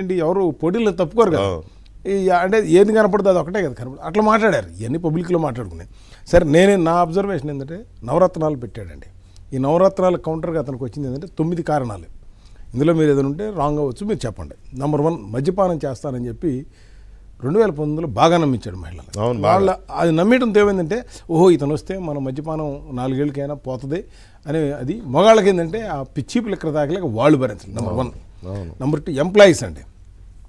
ఏంటి? ఎవరు పోటీల్లో తప్పుకోరు కదా. అంటే ఏది కనపడుతుంది అది ఒకటే కదా కనపడు అట్లా మాట్లాడారు. ఇవన్నీ పబ్లిక్లో మాట్లాడుకున్నాయి సరే నేనే నా అబ్జర్వేషన్ ఏంటంటే నవరత్నాలు పెట్టాడండి. ఈ నవరత్నాల కౌంటర్గా అతనికి వచ్చింది ఏంటంటే తొమ్మిది కారణాలు. ఇందులో మీరు ఏదైనా ఉంటే రాంగ్ అవ్వచ్చు మీరు చెప్పండి. నెంబర్ వన్ మద్యపానం చేస్తానని చెప్పి రెండు వేల పంతొమ్మిదిలో బాగా నమ్మించాడు మహిళలు. వాళ్ళ అది నమ్మేయడంతో ఏమైందంటే ఓహో ఇతను వస్తే మన మద్యపానం నాలుగేళ్ళకైనా పోతుంది అని అది మగాళ్ళకి ఏంటంటే ఆ పిచ్చిపు లెక్కర తాగలేక వాళ్ళు భరించాలి number one. Number two employees అండి.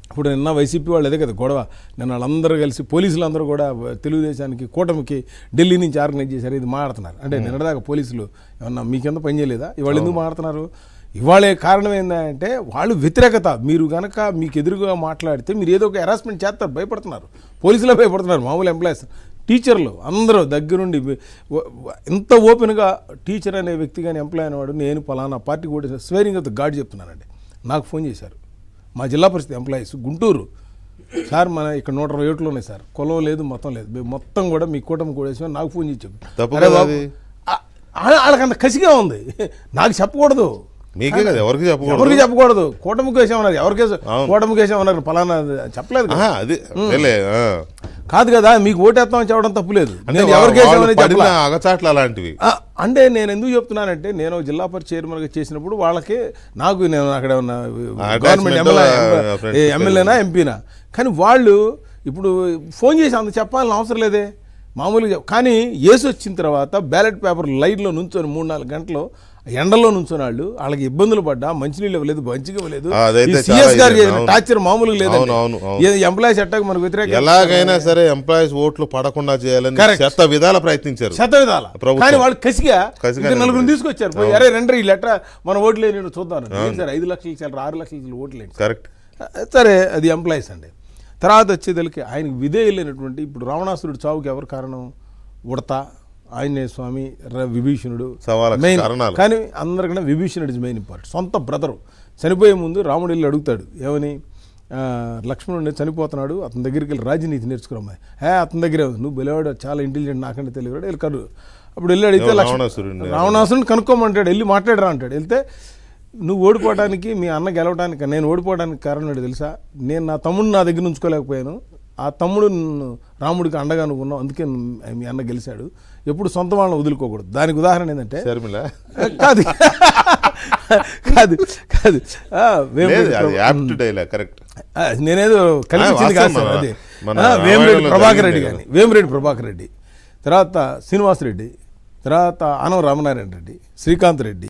ఇప్పుడు నిన్న వైసీపీ వాళ్ళు అదే కదా గొడవ. నిన్న వాళ్ళందరూ కలిసి పోలీసులు అందరూ కూడా తెలుగుదేశానికి కూటమికి ఢిల్లీ నుంచి ఆర్గనైజ్ చేశారు. ఇది మాట్లాడుతున్నారు. అంటే నిన్నదాకా పోలీసులు ఏమన్నా మీకెంత పని చేయలేదా? ఇవాళ ఎందుకు మాట్లాడుతున్నారు? ఇవాళ కారణం ఏంటంటే వాళ్ళు వ్యతిరేకత. మీరు గనక మీకు ఎదురుగా మాట్లాడితే మీరు ఏదో ఒక హెరాస్మెంట్ చేస్తారు భయపడుతున్నారు. పోలీసులే భయపడుతున్నారు మామూలు ఎంప్లాయీస్ టీచర్లు అందరూ దగ్గరుండి ఎంత ఓపెన్గా టీచర్ అనే వ్యక్తి కానీ ఎంప్లాయ్ అనేవాడు నేను పలానా పార్టీ కూడా స్వేరింగ్ గాడ్ చెప్తున్నానండి. నాకు ఫోన్ చేశారు. మా జిల్లా పరిషత్ ఎంప్లాయీస్ గుంటూరు. సార్ మన ఇక్కడ నూట ఇరవై ఓట్లు ఉన్నాయి సార్. కులం లేదు మొత్తం లేదు. మేము మొత్తం కూడా మీ కూటమి కూడా నాకు ఫోన్ చేసి చెప్పు తప్పు అరే కదా బాబు, అది? ఆ- ఆ- వాళ్ళకి అంత కసిగా ఉంది. నాకు చెప్పకూడదు. మీకే కదా ఎవరికి చెప్పకూడదు? ఎవరికి చెప్పకూడదు? కూటమికి వేసామన్నారు. ఎవరికి. కూటమికి వేసామన్నారు? పలానా చెప్పలేదు అది. కాదు కదా మీకు ఓటేస్తామని చెప్పడం తప్పులేదు. నేను ఎవరికి. అగచాట్లు అలాంటివి. అంటే నేను ఎందుకు చెప్తున్నానంటే నేను జిల్లా పరిషత్ చైర్మన్గా చేసినప్పుడు వాళ్ళకి నాకు నేను అక్కడ ఉన్న గవర్నమెంట్ ఎమ్మెల్యే ఎమ్మెల్యేనా ఎంపీనా కానీ వాళ్ళు ఇప్పుడు ఫోన్ చేసి అంత చెప్పాలని అవసరం లేదే. మామూలుగా కానీ ఏసు వచ్చిన తర్వాత బ్యాలెట్ పేపర్ లైన్లో నుంచొని మూడు నాలుగు గంటలు ఎండలో నుంచొని వాళ్ళు వాళ్ళకి ఇబ్బందులు పడ్డా మంచినీళ్ళు ఇవ్వలేదు మంచిగా ఇవ్వలేదు. సిఎస్ గారు చేసిన. టార్చర్ మామూలుగా. లేదు ఎంప్లాయీస్ అట్టాక మనకు వ్యతిరేక ఎలాగైనా సరే ఎంప్లాయీస్ ఓట్లు పడకుండా చేయాలని. చెత్త విధాల ప్రయత్నించారు. శతవిధాల ప్రభుత్వం. కానీ వాళ్ళు కసిగా నలుగురు. తీసుకొచ్చారు. అరే రండి ఈ లెటర్ మన ఓట్లు లేని చూద్దాం సార్ ఐదు లక్షలు ఇచ్చారు ఆరు లక్షలు ఓట్లు ఏంటి కరెక్ట్ సరే అది ఎంప్లాయీస్ అండి. తర్వాత వచ్చేదలికి ఆయనకి విధేయులైనటువంటి ఇప్పుడు రావణాసురుడు చావుకి ఎవరు కారణం? ఉడత. ఆంజనేయ స్వామి విభీషణుడు మెయిన్. కానీ అందరికన్నా విభీషణుడు ఇస్ మెయిన్ ఇంపార్టెంట్. సొంత బ్రదరు. చనిపోయే ముందు రాముడు వెళ్ళి అడుగుతాడు ఏమని? లక్ష్మణుడు చనిపోతున్నాడు అతని దగ్గరికి వెళ్ళి రాజనీతి నేర్చుకురమ్మాయి హే అతని దగ్గరే ఉంది. నువ్వు బెలవాడు చాలా ఇంటెలిజెంట్ నాకంటే తెలియదు వెళ్ళి కరు అప్పుడు వెళ్ళి అడిగితే? లక్ష్మణ్. రావణాసురుని కనుక్కోమంటాడు వెళ్ళి మాట్లాడరా అంటాడు. వెళ్తే నువ్వు ఓడిపోవడానికి మీ అన్న గెలవడానికి నేను ఓడిపోవడానికి కారణం తెలుసా? నేను నా తమ్ముడు నా దగ్గర ఉంచుకోలేకపోయాను. ఆ తమ్ముడు రాముడికి అండగా ఉన్నావు అందుకే మీ అన్న గెలిచాడు. ఎప్పుడు సొంత వాళ్ళని వదులుకోకూడదు. దానికి ఉదాహరణ ఏంటంటే కాదు. కాదు కాదు. కరెక్ట్. నేనేదో కల్పించింది కాదు అది. వేమిరెడ్డి ప్రభాకర్ రెడ్డి కానీ వేమిరెడ్డి ప్రభాకర్ రెడ్డి. తర్వాత శ్రీనివాస్ రెడ్డి. తర్వాత ఆనవ రామనారాయణ రెడ్డి. శ్రీకాంత్ రెడ్డి.